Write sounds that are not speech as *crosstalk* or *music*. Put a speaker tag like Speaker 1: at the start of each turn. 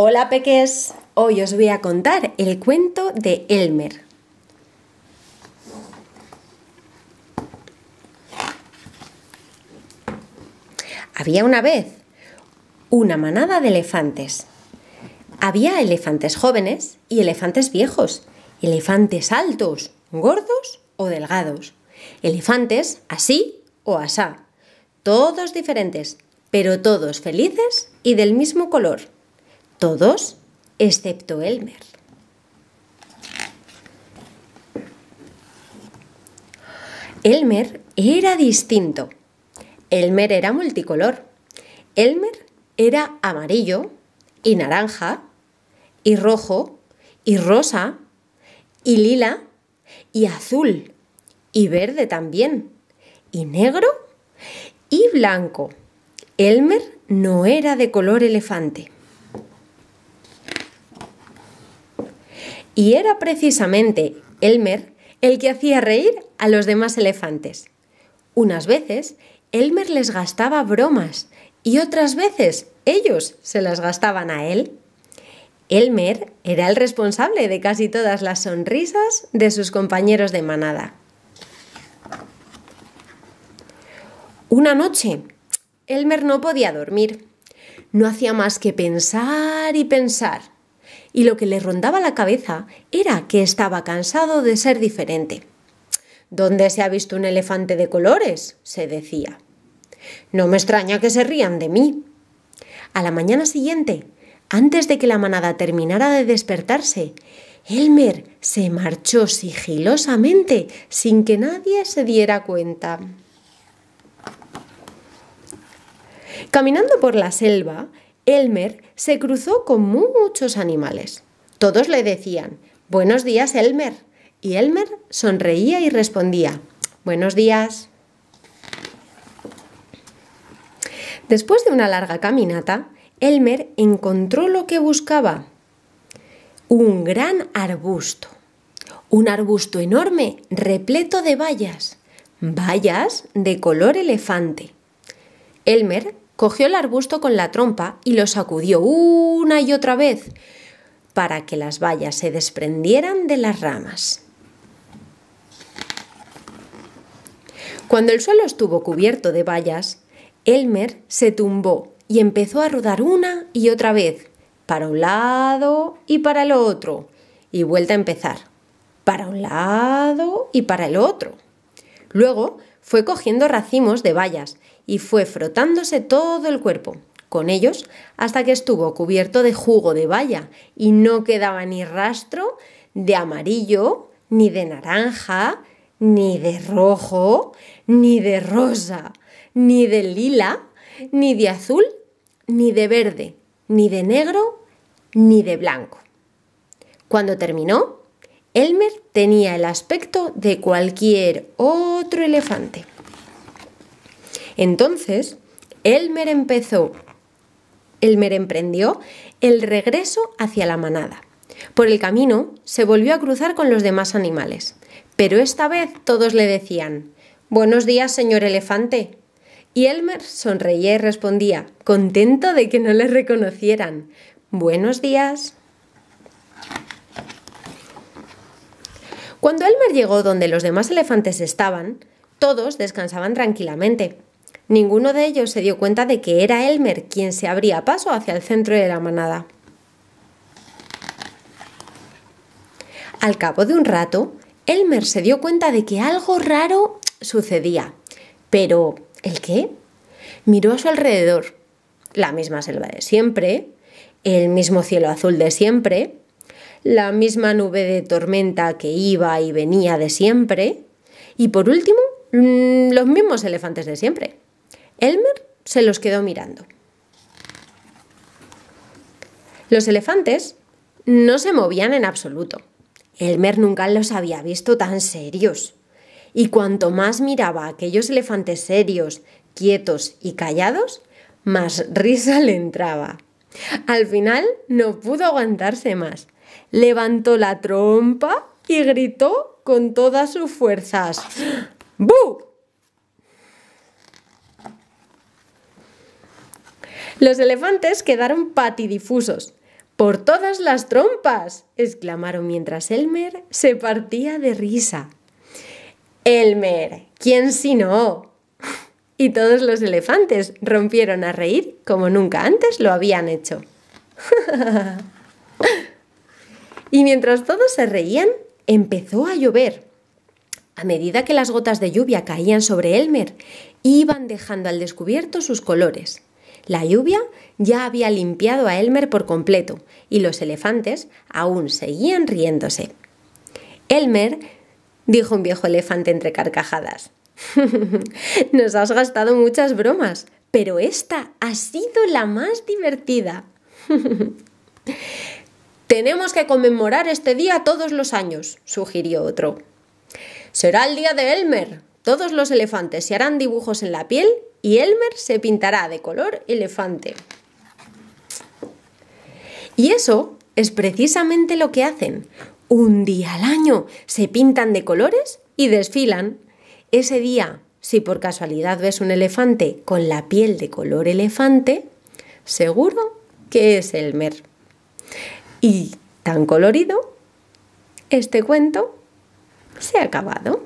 Speaker 1: Hola peques, hoy os voy a contar el cuento de Elmer. Había una vez una manada de elefantes. Había elefantes jóvenes y elefantes viejos, elefantes altos, gordos o delgados, elefantes así o asá, todos diferentes, pero todos felices y del mismo color. Todos excepto Elmer. Elmer era distinto. Elmer era multicolor. Elmer era amarillo y naranja y rojo y rosa y lila y azul y verde también y negro y blanco. Elmer no era de color elefante. Y era precisamente Elmer el que hacía reír a los demás elefantes. Unas veces Elmer les gastaba bromas y otras veces ellos se las gastaban a él. Elmer era el responsable de casi todas las sonrisas de sus compañeros de manada. Una noche, Elmer no podía dormir. No hacía más que pensar y pensar. Y lo que le rondaba la cabeza era que estaba cansado de ser diferente. ¿Dónde se ha visto un elefante de colores? se decía. No me extraña que se rían de mí. A la mañana siguiente, antes de que la manada terminara de despertarse, Elmer se marchó sigilosamente sin que nadie se diera cuenta. Caminando por la selva, Elmer se cruzó con muchos animales. Todos le decían, Buenos días, Elmer. Y Elmer sonreía y respondía, Buenos días. Después de una larga caminata, Elmer encontró lo que buscaba. Un gran arbusto. Un arbusto enorme repleto de bayas. Bayas de color elefante. Elmer cogió el arbusto con la trompa y lo sacudió una y otra vez para que las bayas se desprendieran de las ramas. Cuando el suelo estuvo cubierto de bayas, Elmer se tumbó y empezó a rodar una y otra vez, para un lado y para el otro, y vuelta a empezar, para un lado y para el otro. Luego fue cogiendo racimos de bayas y fue frotándose todo el cuerpo con ellos hasta que estuvo cubierto de jugo de baya y no quedaba ni rastro de amarillo, ni de naranja, ni de rojo, ni de rosa, ni de lila, ni de azul, ni de verde, ni de negro, ni de blanco. Cuando terminó, Elmer tenía el aspecto de cualquier otro elefante. Entonces, Elmer empezó, Elmer emprendió el regreso hacia la manada. Por el camino se volvió a cruzar con los demás animales, pero esta vez todos le decían Buenos días, señor elefante. Y Elmer sonreía y respondía, contento de que no le reconocieran. Buenos días. Cuando Elmer llegó donde los demás elefantes estaban, todos descansaban tranquilamente. Ninguno de ellos se dio cuenta de que era Elmer quien se abría paso hacia el centro de la manada. Al cabo de un rato, Elmer se dio cuenta de que algo raro sucedía. Pero, ¿el qué? Miró a su alrededor. La misma selva de siempre, el mismo cielo azul de siempre, la misma nube de tormenta que iba y venía de siempre, y por último, mm, los mismos elefantes de siempre. Elmer se los quedó mirando. Los elefantes no se movían en absoluto. Elmer nunca los había visto tan serios. Y cuanto más miraba a aquellos elefantes serios, quietos y callados, más *laughs* risa le entraba. Al final no pudo aguantarse más levantó la trompa y gritó con todas sus fuerzas. ¡Bu! Los elefantes quedaron patidifusos. Por todas las trompas, exclamaron mientras Elmer se partía de risa. Elmer, ¿quién si no? Y todos los elefantes rompieron a reír como nunca antes lo habían hecho. *laughs* y mientras todos se reían, empezó a llover. A medida que las gotas de lluvia caían sobre Elmer, iban dejando al descubierto sus colores. La lluvia ya había limpiado a Elmer por completo y los elefantes aún seguían riéndose. Elmer, dijo un viejo elefante entre carcajadas, *laughs* nos has gastado muchas bromas, pero esta ha sido la más divertida. *laughs* Tenemos que conmemorar este día todos los años, sugirió otro. Será el día de Elmer. Todos los elefantes se harán dibujos en la piel y Elmer se pintará de color elefante. Y eso es precisamente lo que hacen. Un día al año se pintan de colores y desfilan. Ese día, si por casualidad ves un elefante con la piel de color elefante, seguro que es Elmer. Y tan colorido, este cuento se ha acabado.